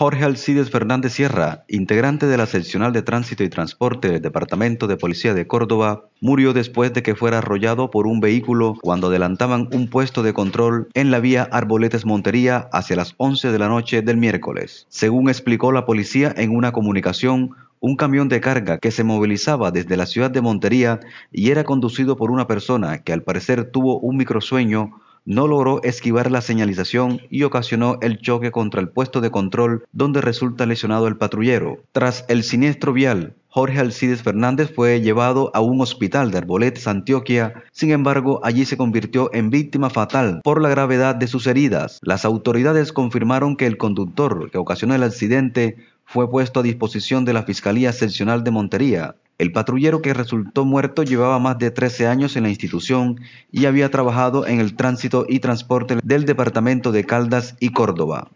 Jorge Alcides Fernández Sierra, integrante de la seccional de tránsito y transporte del Departamento de Policía de Córdoba, murió después de que fuera arrollado por un vehículo cuando adelantaban un puesto de control en la vía Arboletes Montería hacia las 11 de la noche del miércoles. Según explicó la policía en una comunicación, un camión de carga que se movilizaba desde la ciudad de Montería y era conducido por una persona que al parecer tuvo un microsueño no logró esquivar la señalización y ocasionó el choque contra el puesto de control donde resulta lesionado el patrullero. Tras el siniestro vial, Jorge Alcides Fernández fue llevado a un hospital de Arboletes, Antioquia. Sin embargo, allí se convirtió en víctima fatal por la gravedad de sus heridas. Las autoridades confirmaron que el conductor que ocasionó el accidente fue puesto a disposición de la Fiscalía Seccional de Montería. El patrullero que resultó muerto llevaba más de 13 años en la institución y había trabajado en el tránsito y transporte del departamento de Caldas y Córdoba.